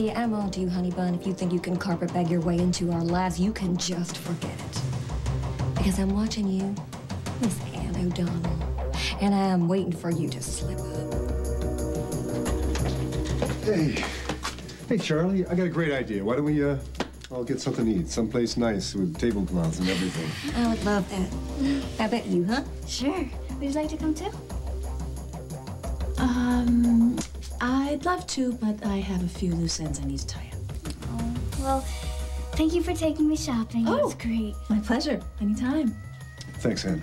S4: See, I'm on to you, honey bun. If you think you can carpetbag your way into our lives, you can just forget it. Because I'm watching you, Miss Anne O'Donnell, and I'm waiting for you to slip up.
S3: Hey, hey, Charlie, I got a great idea. Why don't we, uh, all get something to eat, someplace nice with tablecloths and everything.
S4: I would love that. I bet you, huh?
S57: Sure. Would you like to come too?
S2: Um, I'd love to, but I have a few loose ends I need to tie up.
S57: Oh, well, thank you for taking me shopping. It was oh, great.
S2: My pleasure. Anytime.
S3: Thanks, Anne.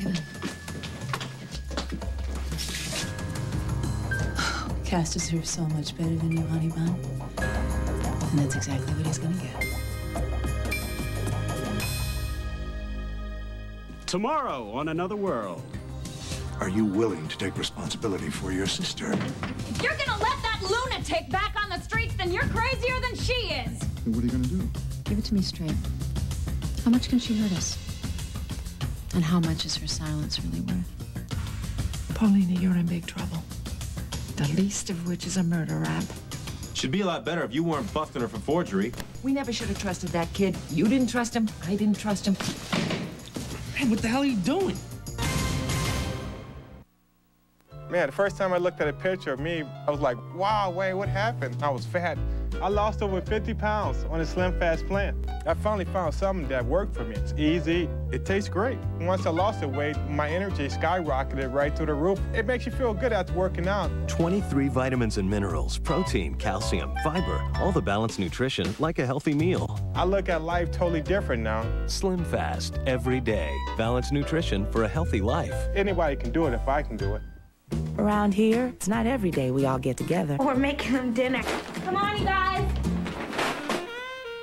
S2: Cass deserves so much better than you, honey bun. And that's exactly what he's gonna get.
S7: Tomorrow on Another World.
S30: Are you willing to take responsibility for your sister?
S29: If you're gonna let that lunatic back on the streets, then you're crazier than she is.
S30: What are you gonna do?
S2: Give it to me straight. How much can she hurt us? And how much is her silence really worth?
S8: Paulina, you're in big trouble. The least of which is a murder rap.
S79: Should be a lot better if you weren't busting her for forgery.
S8: We never should have trusted that kid. You didn't trust him. I didn't trust him.
S79: Man, what the hell are you doing?
S80: Man, the first time I looked at a picture of me, I was like, wow, Wayne, what happened? I was fat. I lost over 50 pounds on a Slim Fast plan. I finally found something that worked for me. It's easy. It tastes great. Once I lost the weight, my energy skyrocketed right through the roof. It makes you feel good after working out.
S65: 23 vitamins and minerals, protein, calcium, fiber, all the balanced nutrition like a healthy meal.
S80: I look at life totally different now.
S65: Slim Fast, every day. Balanced nutrition for a healthy life.
S80: Anybody can do it if I can do it.
S5: Around here, it's not every day we all get together.
S29: We're making them dinner. Come on, you guys.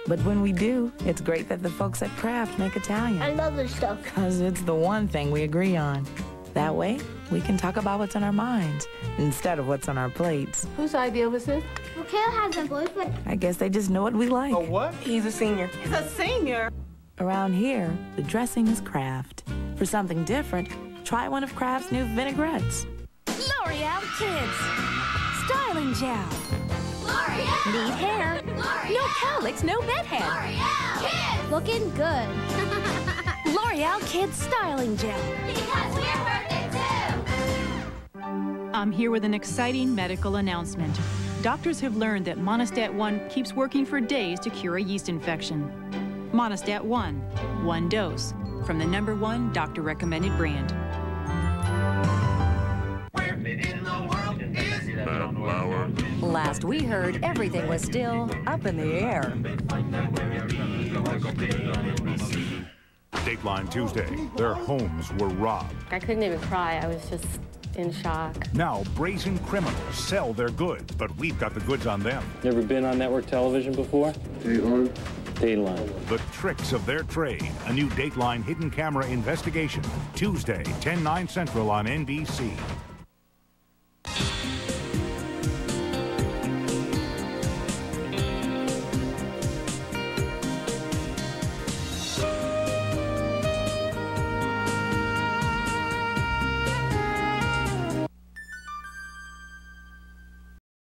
S5: But when we do, it's great that the folks at Kraft make Italian.
S29: I love this stuff.
S5: Because it's the one thing we agree on. That way, we can talk about what's on our minds instead of what's on our plates.
S29: Whose idea was this?
S57: Well, Kale has a boyfriend.
S5: I guess they just know what we like.
S80: what?
S5: He's a senior.
S29: He's a senior.
S5: Around here, the dressing is Kraft. For something different, try one of Kraft's new vinaigrettes.
S29: L'Oreal Kids. Styling gel. L'Oreal. Need hair. L'Oreal. No cowlicks, no bedhead. L'Oreal. Kids.
S57: Looking good.
S29: L'Oreal Kids Styling Gel. Because we're worth it too.
S81: I'm here with an exciting medical announcement. Doctors have learned that Monistat 1 keeps working for days to cure a yeast infection. Monistat 1, one dose, from the number one doctor recommended brand.
S82: Last we heard, everything was still up in the air.
S83: Dateline Tuesday. Their homes were robbed.
S84: I couldn't even cry. I was just in shock.
S83: Now, brazen criminals sell their goods, but we've got the goods on them.
S85: Never been on network television before?
S83: Dateline.
S85: Dateline.
S83: The tricks of their trade. A new Dateline hidden camera investigation. Tuesday, 10, 9 central on NBC. Bye.